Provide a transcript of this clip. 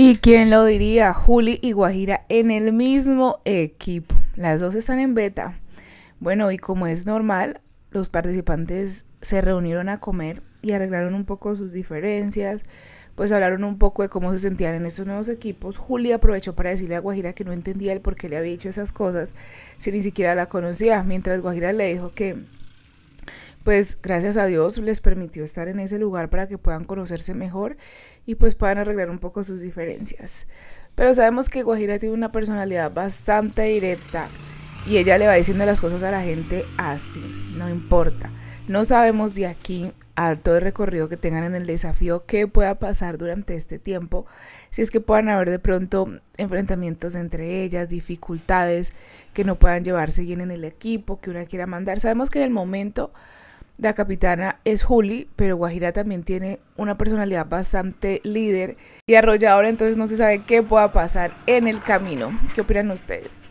Y quién lo diría, Juli y Guajira en el mismo equipo. Las dos están en beta. Bueno, y como es normal, los participantes se reunieron a comer y arreglaron un poco sus diferencias, pues hablaron un poco de cómo se sentían en estos nuevos equipos. Juli aprovechó para decirle a Guajira que no entendía el por qué le había dicho esas cosas si ni siquiera la conocía, mientras Guajira le dijo que pues gracias a Dios les permitió estar en ese lugar para que puedan conocerse mejor y pues puedan arreglar un poco sus diferencias. Pero sabemos que Guajira tiene una personalidad bastante directa y ella le va diciendo las cosas a la gente así, no importa. No sabemos de aquí a todo el recorrido que tengan en el desafío qué pueda pasar durante este tiempo, si es que puedan haber de pronto enfrentamientos entre ellas, dificultades, que no puedan llevarse bien en el equipo, que una quiera mandar. Sabemos que en el momento la capitana es Juli, pero Guajira también tiene una personalidad bastante líder y arrolladora, entonces no se sabe qué pueda pasar en el camino. ¿Qué opinan ustedes?